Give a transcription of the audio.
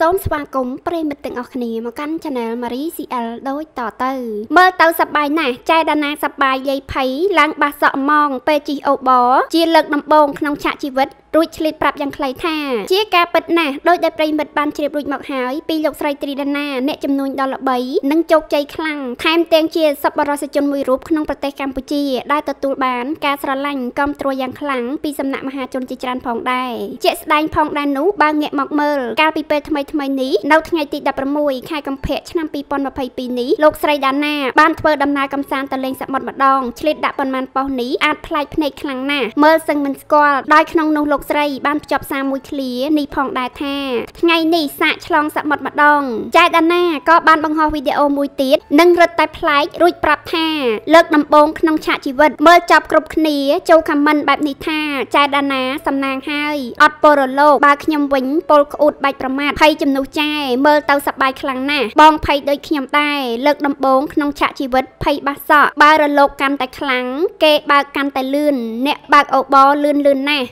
សូមស្វាគមន៍ប្រិមិត្តទាំងអស់គ្នាមកកាន់ Channel Marie CL ដូចតទៅមើលទៅសប្បាយណាស់ចែដាណាសប្បាយយាយភ័យឡើងបាសសក់ម៉ងពេលជីអូបជាលើកដំបូងក្នុងឆាកជីវិតរួចឆ្លៀតប្រាប់យ៉ាងខ្លីថាជាការពិតណាស់ដោយដែលប្រិមិត្តបានជ្រាបរួចមកហើយពីលោកស្រីត្រីដាណាអ្នកចំនួនដល់ល្បីនិងជោគជ័យខ្លាំងថែមទាំងជាសប្បុរសជនមួយរូបក្នុងប្រទេសកម្ពុជាដែលទទួលបានការស្រឡាញ់គាំទ្រយ៉ាងខ្លាំងពីសំណាក់មហាជនជាច្រើនផងដែរជាក់ស្ដែងផងដែរនោះបើងាកមកមើលកាលពីពេលថ្មីថ្មីនេះនៅថ្ងៃទី16ខែកុម្ភៈឆ្នាំ2022នេះលោកស្រីដាណាបានធ្វើដំណើរកំសាន្តទៅលេងសមុទ្រម្ដងឆ្លៀតដាក់ប៉ុន្មានប៉ុស្តិ៍នេះអាចប្លែកភ្នែកខ្លាំងណាស់មើលសឹងមិនស្គាល់ដោយក្នុងនោះលោកស្រីបានភ្ជាប់សារមួយឃ្លានេះផងដែរថាថ្ងៃនេះសាកឆ្លងសមុទ្រម្ដងចែដាណាក៏បានបង្ហោះវីដេអូមួយទៀតនិងរត់តែប្លែករួចប្រាប់ថាលើកដំបូងក្នុងឆាកជីវិតមើលចាប់គ្រប់គ្នាចូលខមមិនបែបនេះថាចែដាណាសំណាងហើយអត់ពរលោកបើខ្ញុំវិញពលក្អួតបាច់ប្រមាថភ័យជំនួសចែមើលទៅសប្បាយខ្លាំងណាស់បងភ័យដូចខ្ញុំដែរលើកដំបូងក្នុងឆាកជីវិតភ័យបាសសក់បើរលោកកាន់តែខ្លាំងគេបើកកាន់តែលឿនអ្នកបើកអូបលឿនលឿនណាស់